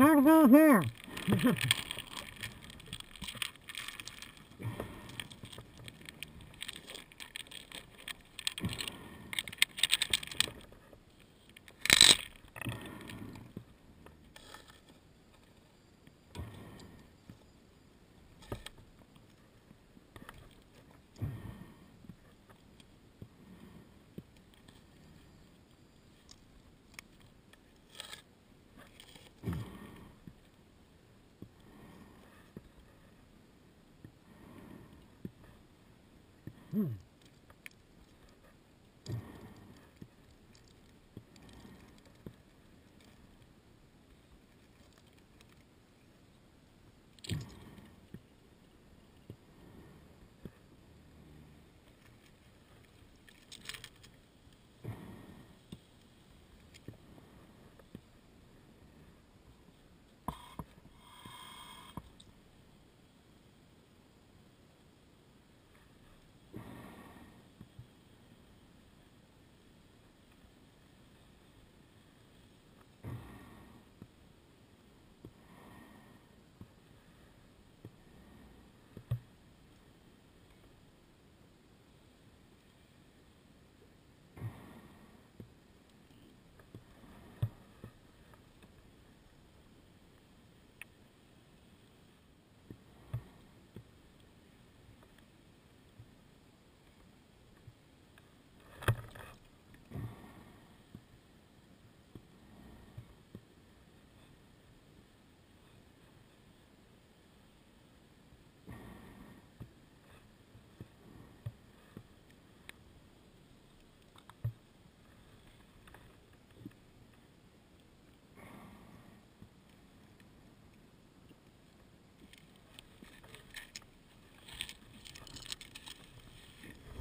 can't go here. Hmm.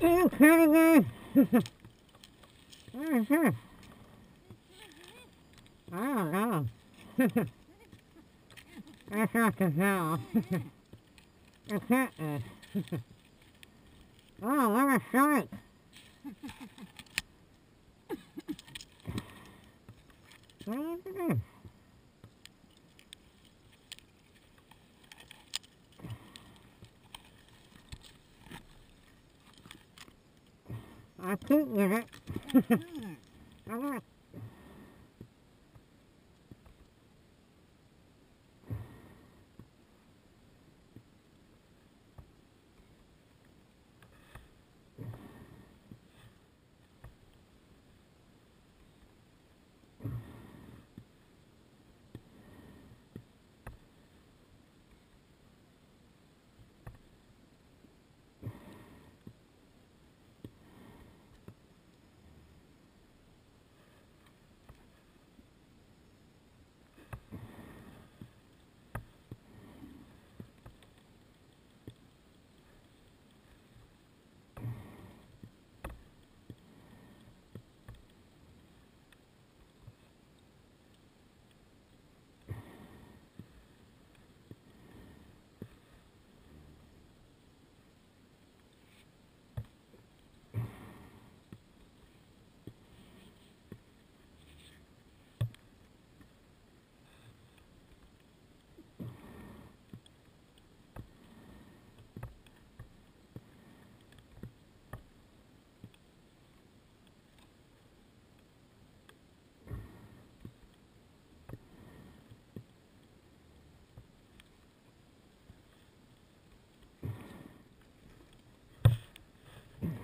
Oh, Canada. What is this? I don't know. That's not the hell. It's it. oh, what a sight. What is this? I 熱いね。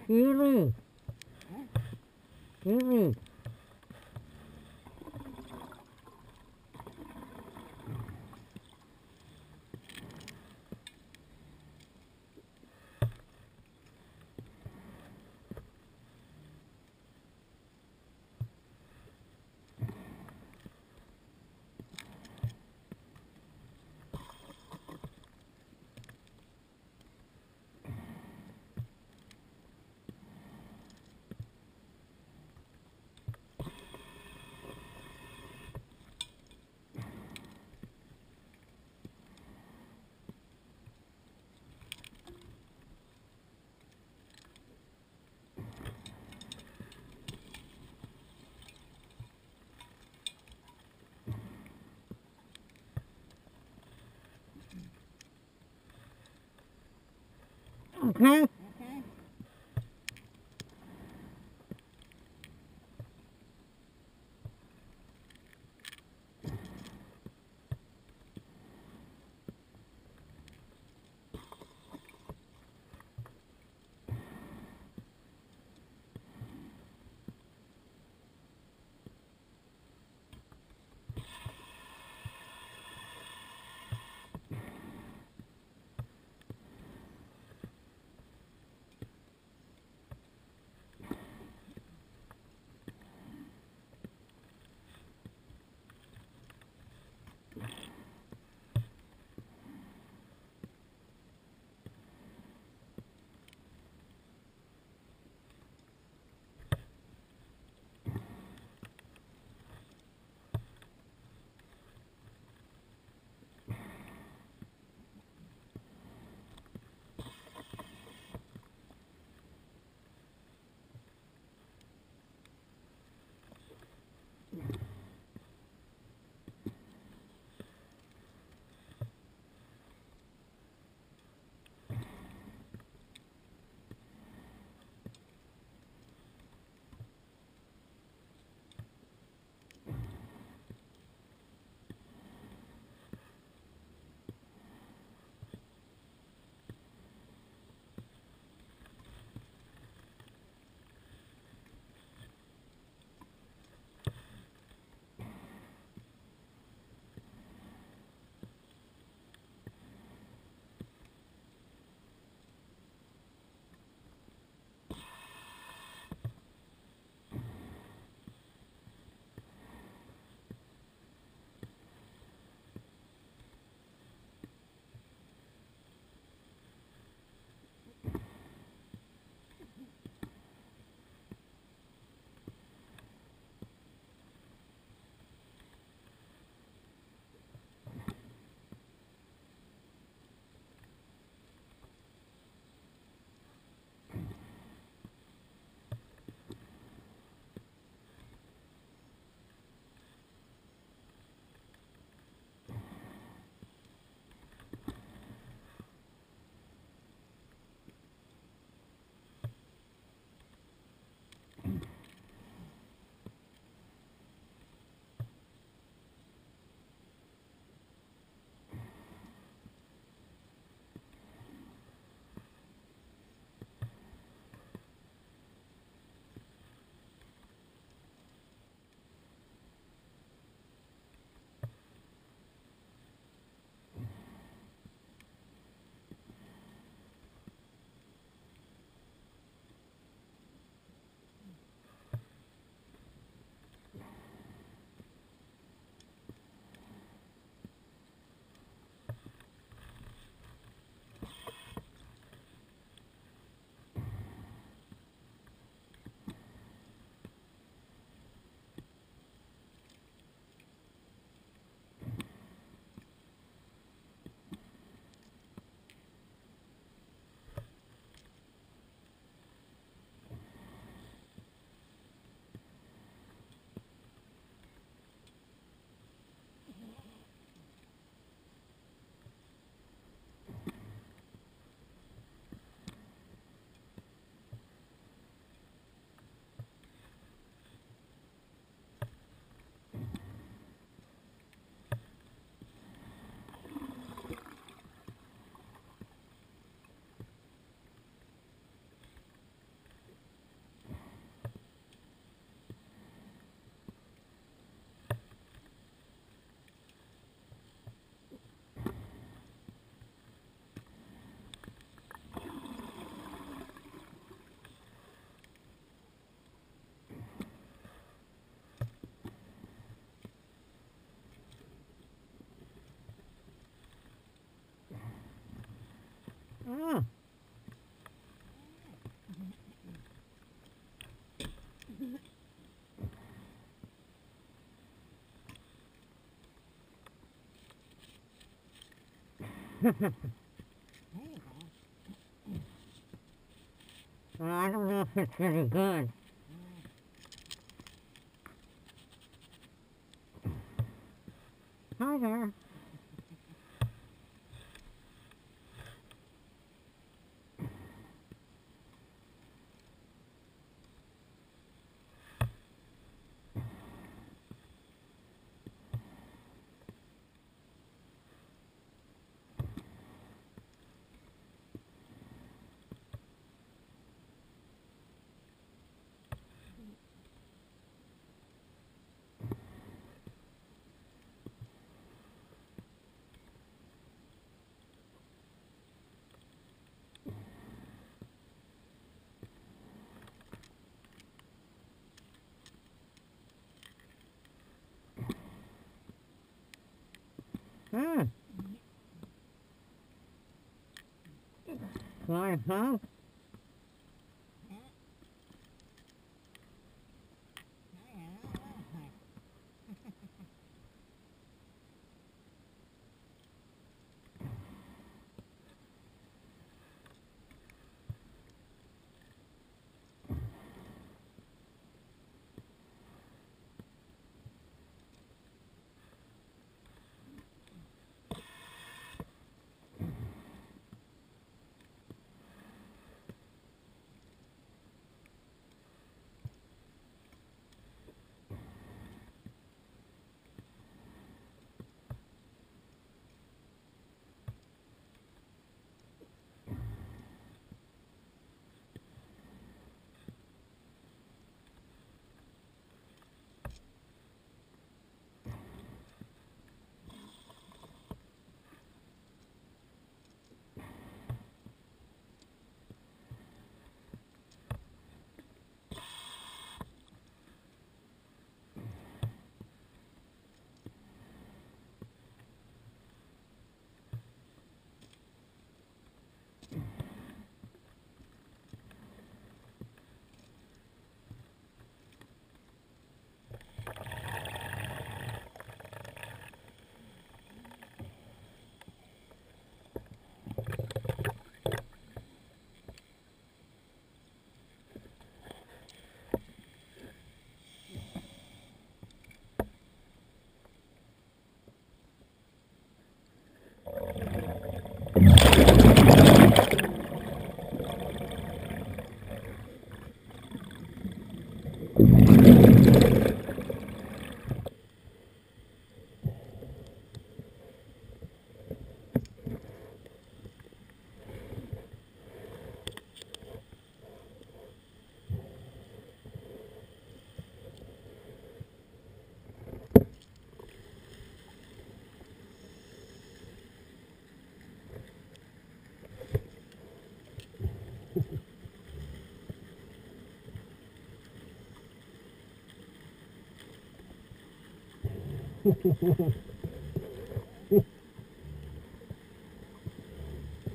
Really? Really? Okay. Okay. Mhm. Well, I don't know if it's any good. Hi there. Hmm. Why, huh?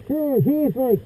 Sure, he's like.